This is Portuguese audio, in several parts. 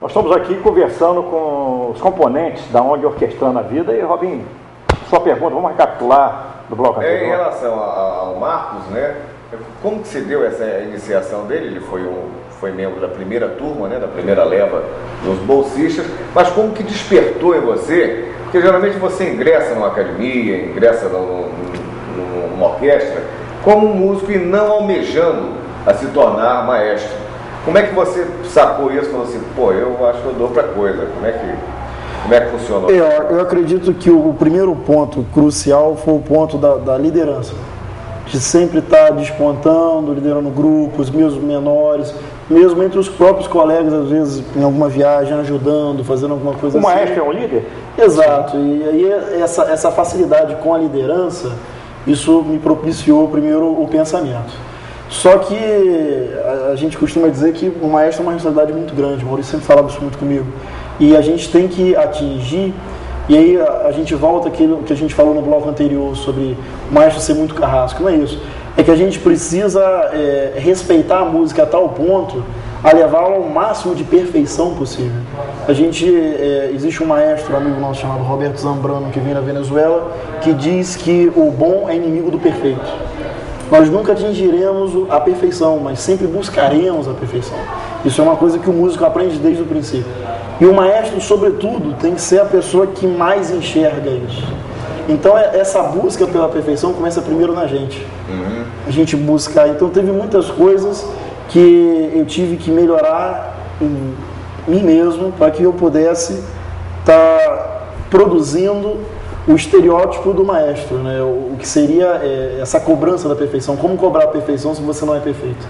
Nós estamos aqui conversando com os componentes da onde orquestrando a vida e Robin, sua pergunta, vamos recapitular do bloco anterior. É, em relação ao Marcos, né? Como que se deu essa iniciação dele? Ele foi, um, foi membro da primeira turma, né? Da primeira leva dos bolsistas, mas como que despertou em você? Porque geralmente você ingressa numa academia, ingressa numa orquestra como um músico e não almejando a se tornar maestro. Como é que você sacou isso e falou assim, pô, eu acho que eu dou para coisa? Como é que, como é que funciona? Eu, eu acredito que o, o, primeiro ponto crucial foi o ponto da, da liderança. De sempre estar tá despontando, liderando grupos, mesmo menores, mesmo entre os próprios colegas, às vezes em alguma viagem, ajudando, fazendo alguma coisa o assim. O maestro é um líder? Exato. E aí essa, essa facilidade com a liderança, isso me propiciou primeiro o pensamento. Só que a, a, gente costuma dizer que o maestro é uma responsabilidade muito grande, o Maurício sempre falava isso muito comigo. E a gente tem que atingir, e aí a, gente volta aquilo que a gente falou no bloco anterior sobre o maestro ser muito carrasco, não é isso. É que a gente precisa é, respeitar a música a tal ponto a levá-la ao máximo de perfeição possível. A gente é, existe um maestro, um amigo nosso chamado Roberto Zambrano, que vem da Venezuela, que diz que o bom é inimigo do perfeito. Nós nunca atingiremos a perfeição, mas sempre buscaremos a perfeição. Isso é uma coisa que o músico aprende desde o princípio. E o maestro, sobretudo, tem que ser a pessoa que mais enxerga isso. Então é, essa busca pela perfeição começa primeiro na gente. Uhum. A gente buscar. Então teve muitas coisas que eu tive que melhorar em mim mesmo para que eu pudesse estar tá produzindo o estereótipo do maestro, né? o, que seria é, essa cobrança da perfeição. Como cobrar a perfeição se você não é perfeito?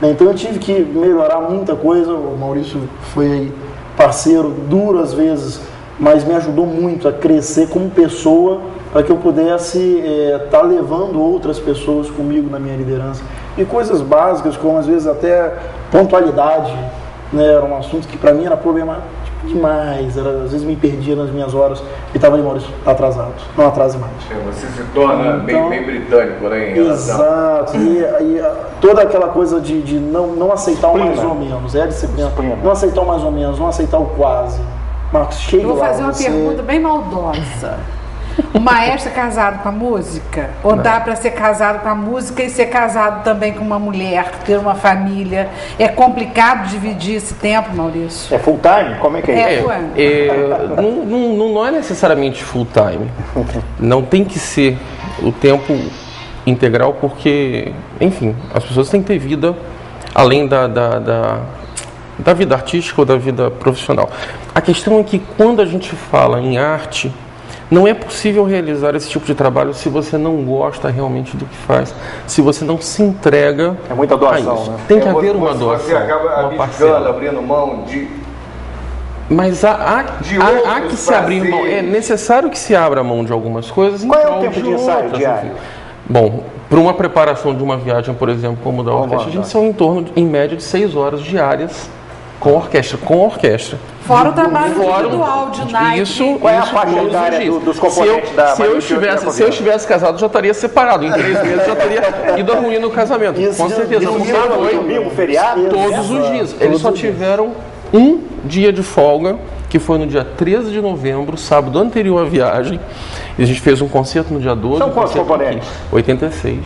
Né? Então eu tive que melhorar muita coisa. O Maurício foi parceiro duro às vezes, mas me ajudou muito a crescer como pessoa para que eu pudesse estar é, tá levando outras pessoas comigo na minha liderança. E coisas básicas, como às vezes até pontualidade, né? era um assunto que para mim era problemático demais. Era, às vezes me perdia nas minhas horas e estava Maurício, atrasado. Não atrase mais. É, você se torna então, bem, bem britânico, né? Exato. E, e, toda aquela coisa de, de não, não aceitar o mais ou menos. É a disciplina. disciplina. Não aceitar o mais ou menos, não aceitar o quase. Marcos, chega Eu vou fazer lá, uma você... pergunta bem maldosa. O maestro é casado com a música? Ou Não. dá para ser casado com a música e ser casado também com uma mulher, ter uma família? É complicado dividir esse tempo, Maurício? É full time? Como é que é, é isso? É, é, não, não, não é necessariamente full time. Não tem que ser o tempo integral, porque, enfim, as pessoas têm que ter vida além da, da, da da vida artística ou da vida profissional. A questão é que quando a gente fala em arte, não é possível realizar esse tipo de trabalho se você não gosta realmente do que faz, se você não se entrega. É muita doação, né? Tem que é, haver uma doação. Você acaba abdicando, abrindo mão de. Mas há, há, há, há que se abrir mão. É necessário que se abra mão de algumas coisas. Qual é o tempo de, de ensaio diário? Bom, para uma preparação de uma viagem, por exemplo, como da orquestra, a gente são em torno, em média, de seis horas diárias com orquestra, com orquestra. Fora o trabalho Fora, individual de Nike. Isso, Qual é a faixa etária do, dos componentes se eu, da se eu estivesse Se eu estivesse casado, já estaria separado. Em três meses já teria ido ruim no casamento. Isso, com certeza. Não foi. Domingo, feriado? Todos os dias. Eles só tiveram um dia de folga, que foi no dia 13 de novembro, sábado anterior à viagem. E a gente fez um concerto no dia 12. São quantos componentes? 86.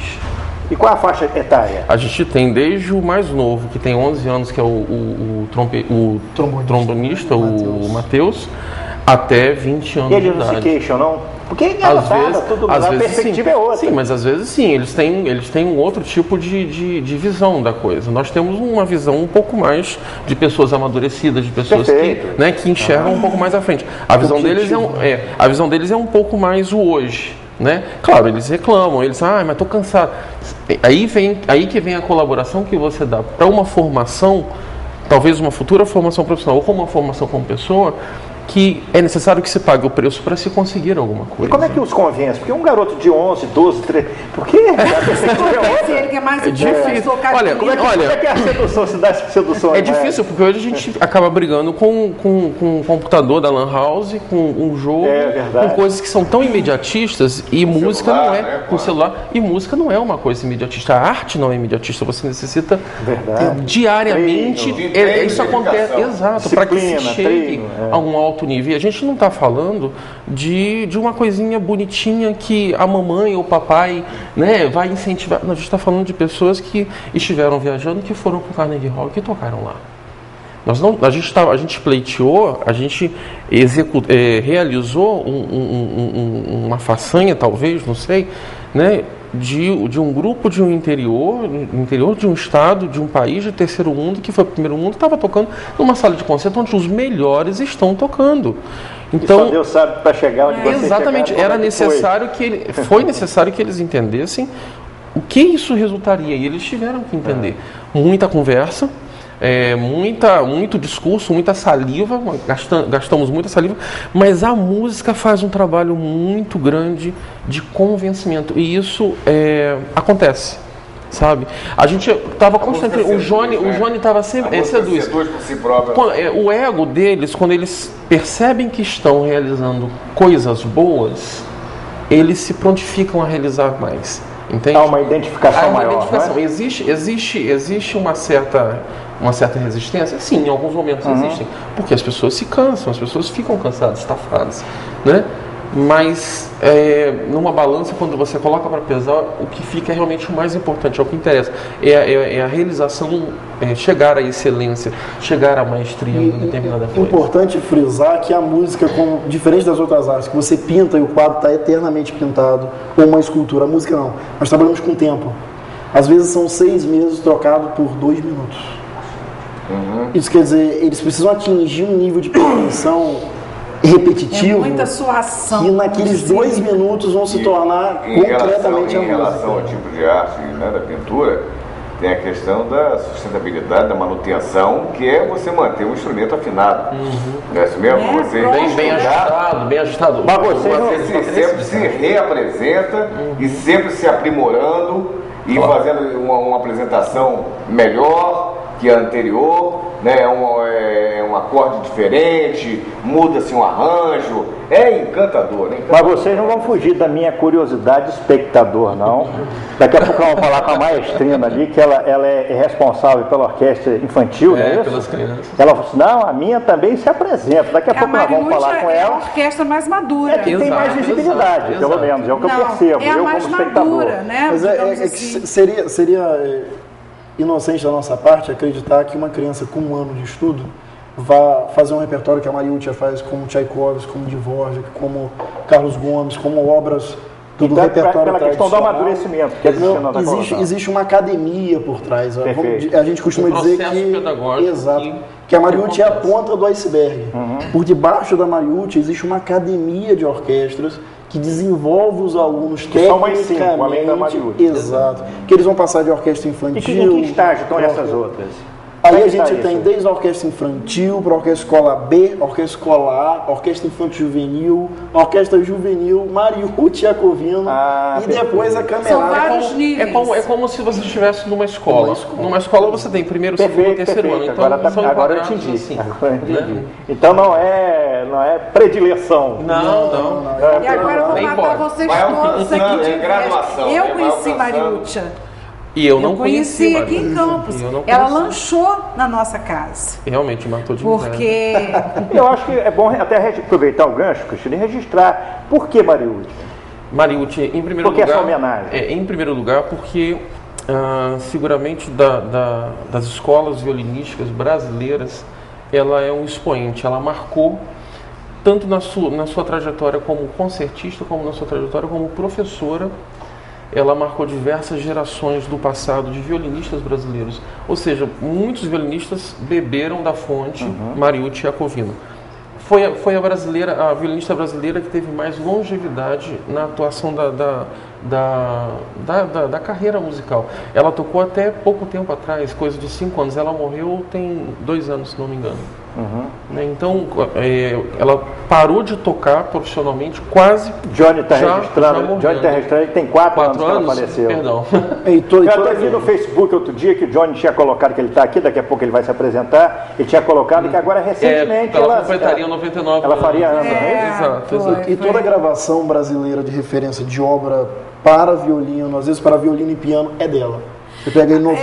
E qual é a faixa etária? A gente tem desde o mais novo, que tem 11 anos, que é o, o, o, trompe, o trombonista, trombonista o Matheus, até 20 anos e eles de idade. não se queixam, não? Porque às vezes, tudo, às a vezes, perspectiva sim, é outra. Sim, mas às vezes sim, eles têm, eles têm um outro tipo de, de, de, visão da coisa. Nós temos uma visão um pouco mais de pessoas amadurecidas, de pessoas que, né, que enxergam um pouco mais à frente. A visão, deles é, um, é, a visão deles é um pouco mais o hoje. Né? Claro, eles reclamam, eles, ah, mas estou cansado. Aí, vem, aí que vem a colaboração que você dá para uma formação, talvez uma futura formação profissional ou uma formação como pessoa, que é necessário que se pague o preço para se conseguir alguma coisa. E como é que os convence? Porque um garoto de 11, 12, 13. Por quê? Acontece ele que é mais É difícil. Olha, Como é que, Olha- como é que é a sedução? Se dá essa sedução É aí, difícil, porque hoje a gente acaba brigando com, com, com o computador da Lan House, com um jogo, É com coisas que são tão imediatistas e música não é. né, com celular. E música não é uma coisa imediatista. A arte não é imediatista. Você necessita Verdade. diariamente. Treino. é- Treino, isso acontece. Exato, para que se chegue treino, é. a um alto nível. E a gente não está falando de, de uma coisinha bonitinha que a mamãe ou o papai né, vai incentivar. Não, a gente está falando de pessoas que estiveram viajando, que foram para o Carnegie Hall que tocaram lá. Nós não, a gente tava, a gente pleiteou, a gente execu, eh, realizou um- um- um- uma façanha, talvez, não sei, né, de, de um grupo de um interior, um interior de um estado, de um país de terceiro mundo, que foi o primeiro mundo, estava tocando numa sala de concerto onde os melhores estão tocando. Só Então, Deus sabe para chegar onde você Exatamente, chegar, era é foi. necessário que ele, foi necessário que eles entendessem o que isso resultaria e eles tiveram que entender. Muita conversa, é, muita, muito discurso, muita saliva, gasta- gastamos muita saliva, mas a música faz um trabalho muito grande de convencimento e isso é, acontece. Sabe? A gente estava constantemente. O música Johnny o né? Johnny estava A sempre. É, seduz. seduz por si própria. Quando- é, o ego deles, quando eles percebem que estão realizando coisas boas, eles se prontificam a realizar mais. Entende? Há uma identificação Há uma maior, identificação. é? Existe, existe, existe uma certa, uma certa resistência? Sim, em alguns momentos Uhum. existem. Porque as pessoas se cansam, as pessoas ficam cansadas, estafadas. Né? Mas é, numa balança, quando você coloca para pesar, o que fica é realmente o mais importante, é o que interessa. É, a- é- é a realização, é chegar à excelência, chegar à maestria em determinada coisa. Importante frisar que a música, como, diferente das outras artes, que você pinta e o quadro está eternamente pintado, ou uma escultura, a música não. Nós trabalhamos com tempo. Às vezes são seis meses trocado por dois minutos. Isso quer dizer, eles precisam atingir um nível de perfeição É repetitivo muita suação. que naqueles dois minutos vão se tornar Em relação, em relação ao tipo de arte né, da pintura, tem a questão da sustentabilidade, da manutenção, que é você manter o instrumento afinado. Não é isso mesmo? É, você. Bem, bem ajustado, bem ajustado. Mas você não- Você se- sempre se reapresenta e sempre se aprimorando e Claro. fazendo uma, uma apresentação melhor que a anterior, né? um, é, um acorde diferente, muda-se um arranjo. É encantador, né? Mas vocês não vão fugir da minha curiosidade de espectador, não. Daqui a pouco nós vamos falar com a maestrina ali, que ela, ela é responsável pela orquestra infantil, não é É, isso? pelas crianças. Ela falou assim, não, a minha também se apresenta. Daqui a A pouco nós vamos falar com é a ela. orquestra mais madura. É que tem mais Exato, visibilidade, exato, pelo exato. menos, é o que eu Não, percebo, é a eu mais como espectador. madura, né? Mas é, é- é assim. se- seria, seria é, inocente da nossa parte acreditar que uma criança com um ano de estudo vá fazer um repertório que a Mariúcha faz, como Tchaikovsky, como Dvorak, como Carlos Gomes, como obras do Então, é repertório pela questão do amadurecimento, que Não, está existe, existe uma academia por trás. Perfeito. a gente costuma Um dizer processo que pedagógico exato, que- que a Mariúcha é a ponta do iceberg. Uhum. Por debaixo da Mariúcha existe uma academia de orquestras que desenvolve os alunos Que são mais cinco, além da. Mariúcha. Exato. Que eles vão passar de orquestra E infantil. que, em que estágio estão essas orquestra- outras? Aí a é gente está tem isso? desde a orquestra infantil para a orquestra escola B, orquestra escolar, orquestra infantil juvenil, orquestra juvenil, Mariúcha Jacovino Ah, e depois a perfeito. São vários níveis. É como, é como se você estivesse numa escola. Numa escola. Numa escola você tem primeiro, segundo, Perfeito, terceiro perfeito. ano. Então, agora, tá- agora eu entendi. assim, Agora eu entendi. né? Então não é, não é predileção. Não, não. É, E agora eu vou matar vocês todos aqui de é graduação. Eu? Vai conheci alcançando. E eu não eu conheci conhecia, aqui em. Campos. E não Ela lanchou na nossa casa. Realmente matou de. Porque Eu acho que é bom até aproveitar o gancho, Cristina, e registrar. Por que Mariúcha? Mariúcha, em primeiro Por que lugar. essa homenagem? É, em primeiro lugar, porque ah, seguramente da- da- das escolas violinísticas brasileiras, ela é um expoente, ela marcou tanto na sua, na sua trajetória como concertista, como na sua trajetória como professora, ela marcou diversas gerações do passado de violinistas brasileiros. Ou seja, muitos violinistas beberam da fonte Mariucci Iacovino. Foi, a- foi a brasileira, a violinista brasileira que teve mais longevidade na atuação da, da, da, da, da, da carreira musical. Ela tocou até pouco tempo atrás, coisa de cinco anos. Ela morreu tem dois anos, se não me engano. Né, Então, é, ela parou de tocar profissionalmente quase Johnny está Já- registrando. Johnny está registrando, ele tem quatro, quatro anos, anos. que ela faleceu. Perdão. E to- e Eu até vi no Facebook outro dia que o Johnny tinha colocado que ele está aqui, daqui a pouco ele vai se apresentar, e tinha colocado que agora recentemente É, ela ela, completaria 99 ela faria anos, é? É, Exato, exato. E toda gravação brasileira de referência de obra para violino, às vezes para violino e piano, é dela. Você pega aí 90%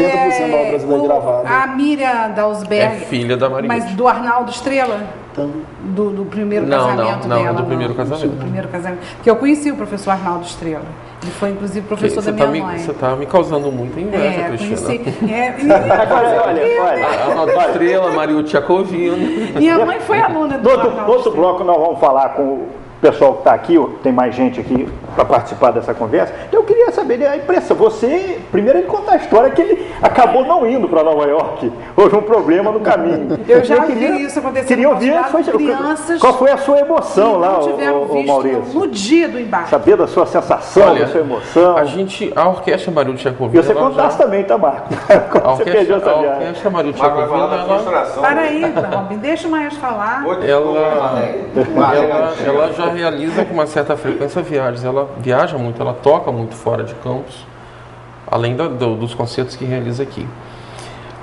da obra brasileira o- gravada. A Miriam Dalsberg. É filha da Maria Mas do Arnaldo Estrela? Então, Do, do primeiro Não, casamento não, não, dela? do primeiro casamento. Do primeiro casamento. Porque eu conheci o professor Arnaldo Estrela. Ele foi, inclusive, professor Você da tá, minha me, mãe. você tá me causando muita inveja, é, Cristina. conheci. É, olha, olha, Arnaldo Estrela, Mario Tchaikovino. minha mãe foi aluna do No outro, outro Estrela. bloco nós vamos falar com o pessoal que está aqui, tem mais gente aqui para participar dessa conversa. Então eu queria saber a impressão. Você, primeiro ele conta a história que ele acabou não indo para Nova York. Houve um problema no caminho. Eu já queria, vi isso acontecer Queria ouvir foi- crianças qual foi a sua emoção lá, ô, visto Maurício. no dia do embarque. Saber da sua sensação, da sua emoção. a gente, a orquestra Mario E Tchaikovino. você contasse já- também, tá, Marco? A você perdeu essa a orquestra Tchaikovino, da ela. Para aí, Robin, deixa o Maestro falar. Ela, ela, ela já realiza com uma certa frequência viagens. Ela viaja muito, ela toca muito fora de campos, além da- do- dos concertos que realiza aqui.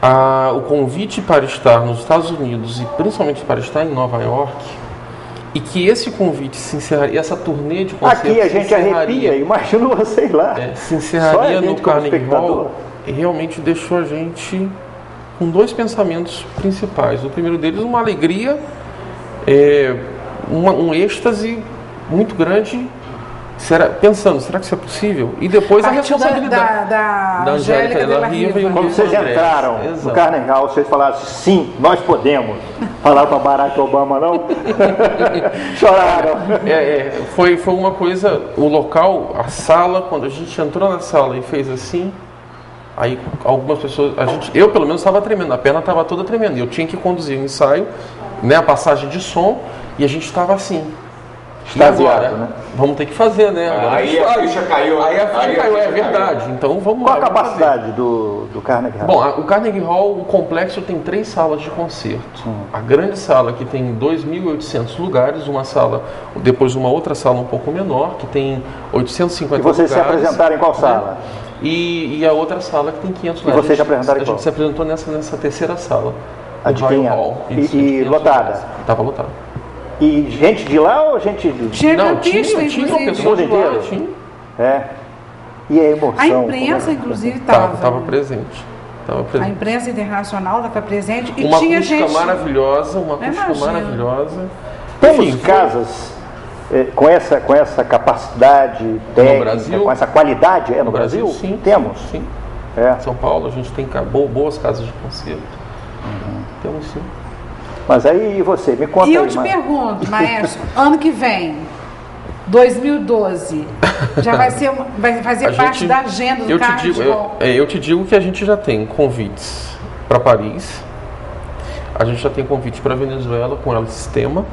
Ah, o convite para estar nos Estados Unidos e principalmente para estar em Nova York, e que esse convite se encerraria, essa turnê de concertos Aqui a gente arrepia, imagina vocês lá. é, se encerraria no Carnegie. Hall e realmente deixou a gente com dois pensamentos principais. O primeiro deles, uma alegria, é, uma- um êxtase muito grande, será, pensando, será que isso é possível? E depois a Partiu da, responsabilidade. da, da, Da Angélica Angélica Della Riva e o. Quando vocês André. entraram no Exato. Carnegie Hall, vocês falaram assim, sim, nós podemos. Falaram para Barack Obama, não? Choraram. É, é, foi, foi uma coisa, o local, a sala, quando a gente entrou na sala e fez assim, aí algumas pessoas, a gente, eu pelo menos estava tremendo, a perna estava toda tremendo, e eu tinha que conduzir o ensaio, né, a passagem de som, e a gente estava assim. E Extasiado, agora? né? Vamos ter que fazer, né? Agora Aí a ficha caiu. Aí a ficha Aí a caiu, é ficha caiu. verdade. Então vamos Qual a fazer. capacidade do, do Carnegie Hall? Bom, a- o Carnegie Hall, o complexo tem três salas de concerto. A grande sala que tem 2.800 lugares, uma sala, depois uma outra sala um pouco menor, que tem 850 E vocês se lugares. apresentaram em qual sala? E, e a outra sala que tem 500 lugares. vocês se A gente- apresentaram em A qual? gente se apresentou nessa, nessa terceira sala. A de Royal 500. Hall. E- e de 500 lotada? lugares. Tava lotada. E gente de lá ou gente de... Não, tinha, tinha inclusive. pessoas de Mundo lá, inteiro? tinha. É. E a emoção? A imprensa, inclusive, Tava, estava. tava presente. Tava A presente. imprensa internacional estava presente e uma tinha acústica gente. maravilhosa, uma acústica maravilhosa. Temos Enfim, foi- casas eh, com, essa, com essa capacidade técnica, Brasil? com essa qualidade? É no, No Brasil, Brasil? sim. Temos. Sim. É. São Paulo, a gente tem boas casas de concerto. Uhum. Temos sim. Mas aí e você? Me conta E eu aí, te Mar- pergunto, maestro, ano que vem, 2012, já vai, ser, vai fazer A parte gente- da agenda do eu te, digo, eu, é, eu te digo que a gente já tem convites para Paris, a gente já tem convite para Venezuela com ela Sistema,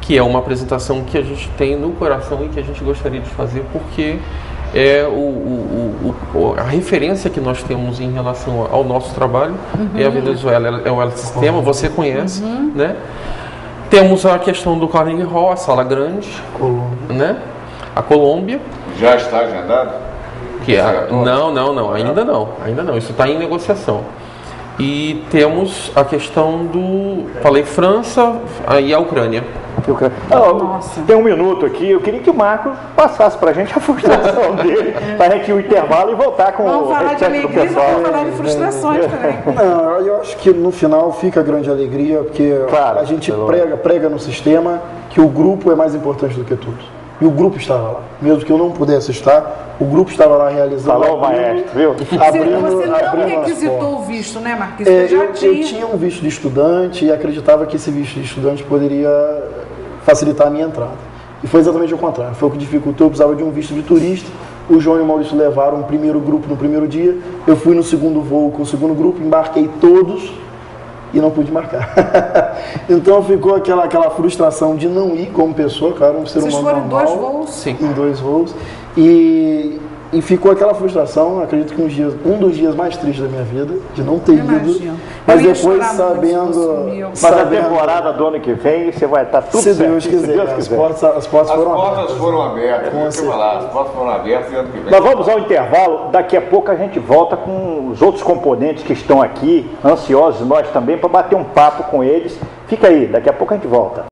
que é uma apresentação que a gente tem no coração e que a gente gostaria de fazer porque é o, o- o- a referência que nós temos em relação ao nosso trabalho é a Uhum. Venezuela, é o Sistema, você conhece, né? Temos a questão do Carnegie Hall, a sala grande, Colômbia. né? A Colômbia, Já está agendado? que é, não, não, não, ainda não, ainda não. Isso está em negociação. E temos a questão do, falei França e a Ucrânia. Ah, Nossa. Tem um minuto aqui, eu queria que o Marco passasse para a gente a frustração dele, para a gente ir o intervalo e voltar com Vamos o falar de restante do alegria, pessoal. vamos falar de frustrações também. Não, eu acho que no final fica a grande alegria, porque Claro, a gente prega, prega no sistema que o grupo é mais importante do que tudo. E o grupo estava lá. Mesmo que eu não pudesse estar, o grupo estava lá realizando. Falou, maestro, viu? Você, Abrindo, você não abrindo requisitou o visto, né, Marquinhos? É, Você já eu, tinha. eu tinha um visto de estudante e acreditava que esse visto de estudante poderia facilitar a minha entrada. E foi exatamente o contrário. Foi o que dificultou. Eu precisava de um visto de turista. O João e o Maurício levaram o primeiro grupo no primeiro dia. Eu fui no segundo voo com o segundo grupo, embarquei todos e não pude marcar. então ficou aquela, aquela frustração de não ir como pessoa, claro, um ser Vocês humano foram em normal dois voos? Sim. em dois voos. E e ficou aquela frustração, acredito que um, dia, um dos dias mais tristes da minha vida, de não ter ido. Mas depois se sabendo. Mas a sabendo temporada do ano que vem você vai estar tudo se certo. Deus quiser, as portas, as portas As foram portas abertas. foram abertas, Com certeza. falar, as portas foram abertas e ano que vem. Nós vamos ao intervalo, daqui a pouco a gente volta com os outros componentes que estão aqui, ansiosos nós também, para bater um papo com eles. Fica aí, daqui a pouco a gente volta.